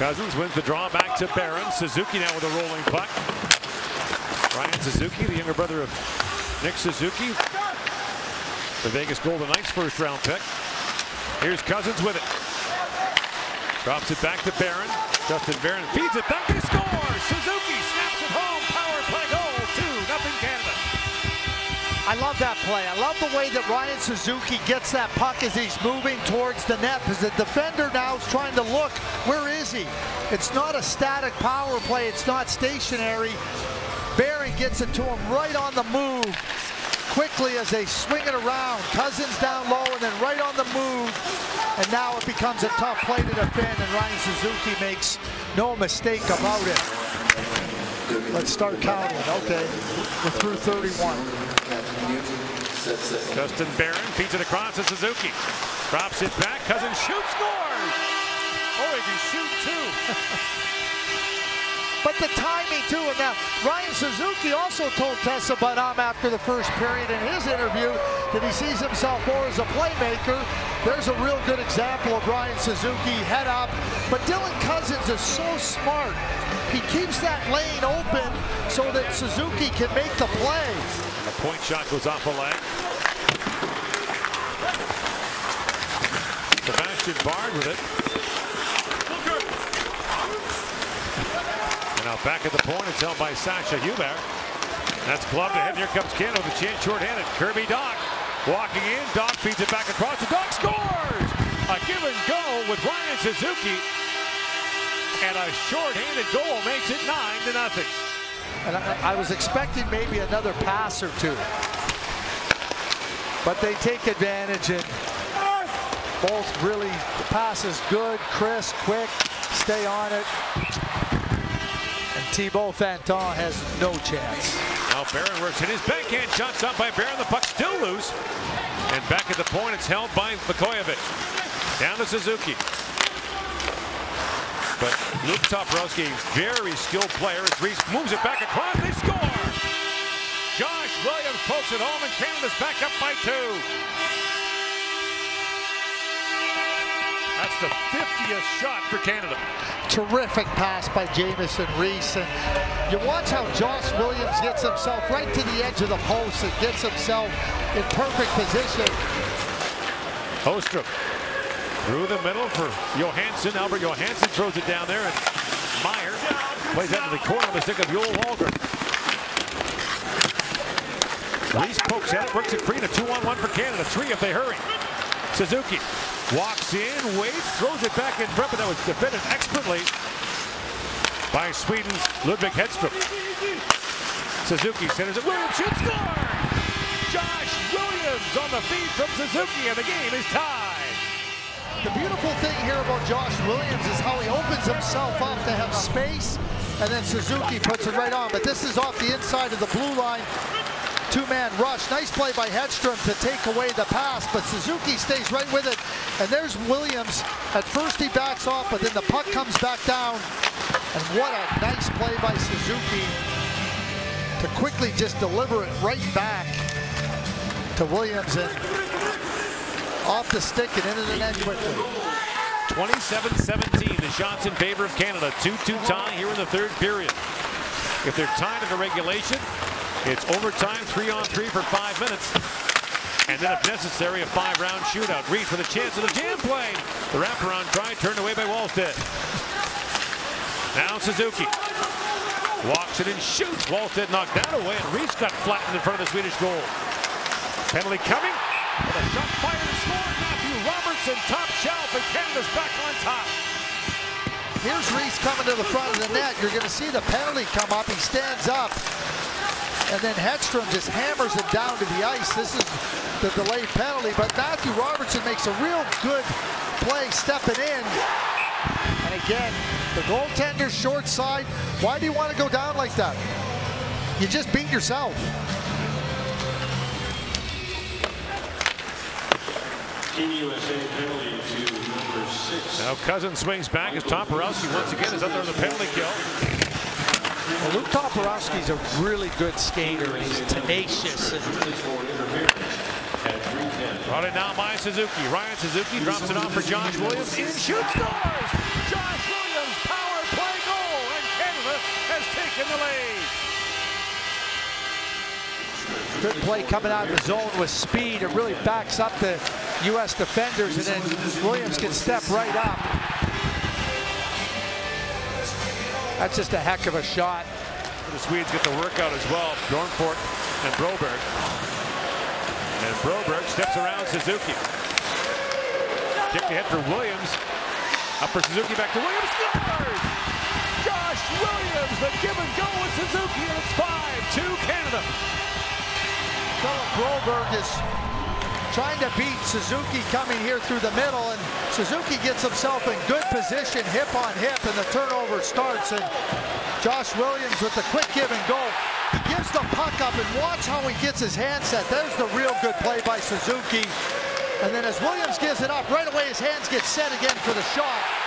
Cozens wins the draw back to Barron. Suzuki now with a rolling puck. Ryan Suzuki, the younger brother of Nick Suzuki. The Vegas Golden Knights first round pick. Here's Cozens with it. Drops it back to Barron. Justin Barron feeds it back. He scores! I love that play. I love the way that Ryan Suzuki gets that puck as he's moving towards the net because the defender now is trying to look, where is he? It's not a static power play. It's not stationary. Barron gets it to him right on the move quickly as they swing it around. Cozens down low and then right on the move. And now it becomes a tough play to defend and Ryan Suzuki makes no mistake about it. Let's start counting. Okay, we're through 31. Justin Barron feeds it across to Suzuki. Drops it back. Cozens shoots, scores! Oh, he can shoot too. But the timing too, and now Ryan Suzuki also told Tessa Bonhomme after the first period in his interview that he sees himself more as a playmaker. There's a real good example of Ryan Suzuki head up, but Dylan Cozens is so smart. He keeps that lane open so that Suzuki can make the play. A point shot goes off a leg. Sebastian Bard with it. And now back at the point, it's held by Sasha Huber. That's gloved ahead. Here comes with a chance short-handed. Kirby Dach walking in. Dach feeds it back across. The Dach scores! A give and go with Ryan Suzuki. And a short-handed goal makes it 9 to nothing. And I, I was expecting maybe another pass or two. But they take advantage and both really, the pass is good, crisp, quick, stay on it. And Thibaut Fanton has no chance. Now Barron works in his backhand shot stopped by Barron. The puck still loose. And back at the point, it's held by Vukojevic. Down to Suzuki. But Luke Toporowski, very skilled player, as Rees moves it back across, they score! Josh Williams pokes it home, and Canada's back up by two. That's the 50th shot for Canada. Terrific pass by Jamieson Rees. And you watch how Josh Williams gets himself right to the edge of the post and gets himself in perfect position. Ostrom through the middle for Johansson. Albert Johansson throws it down there, and Meyer plays out to the corner of the stick of Joel Wallgren. Rees pokes it, works it free, and a two-on-one for Canada. Three if they hurry. Suzuki walks in, waits, throws it back in front, but that was defended expertly by Sweden's Ludwig Hedstrom. Suzuki centers it. Williams shoots, score! Josh Williams on the feed from Suzuki, and the game is tied. The beautiful thing here about Josh Williams is how he opens himself up to have space, and then Suzuki puts it right on. But this is off the inside of the blue line. Two-man rush. Nice play by Hedstrom to take away the pass, but Suzuki stays right with it. And there's Williams. At first he backs off, but then the puck comes back down. And what a nice play by Suzuki to quickly just deliver it right back to Williams and off the stick and into the net quickly. 27-17, the shots in favor of Canada. 2-2 tie here in the third period. If they're tied in the regulation, it's overtime, three on three for five minutes. And then if necessary, a five-round shootout. Reed for the chance of the jam play. The wraparound try turned away by Wallstedt. Now Suzuki. Walks it and shoots. Wallstedt knocked that away, and Rees got flattened in front of the Swedish goal. Penalty coming. But a shot fired and scored. Matthew Robertson, top shelf, and Canada's back on top. Here's Rees coming to the front of the net. You're going to see the penalty come up. He stands up. And then Hedstrom just hammers it down to the ice. This is the delayed penalty. But Matthew Robertson makes a real good play stepping in. And again, the goaltender's short side. Why do you want to go down like that? You just beat yourself. Now Cozens swings back as Toporowski once again is up there on the penalty kill. Well, Luke is a really good skater. He's tenacious. Brought it now by Suzuki. Ryan Suzuki drops it off for Josh Williams. In shoot scores! Josh Williams power play goal, and Canada has taken the lead. Good play coming out of the zone with speed. It really backs up the U.S. defenders, and then Williams can step right up. That's just a heck of a shot. The Swedes get the workout as well. Dornfort and Broberg. And Broberg steps around Suzuki. Kick ahead for Williams. Up for Suzuki, back to Williams. Scores! Josh Williams, the give and go with Suzuki, and it's 5-2 Canada. Philip Broberg is trying to beat Suzuki coming here through the middle, and Suzuki gets himself in good position, hip on hip, and the turnover starts. And Josh Williams with the quick give and go. He gives the puck up, and watch how he gets his hand set. There's the real good play by Suzuki. And then as Williams gives it up, right away his hands get set again for the shot.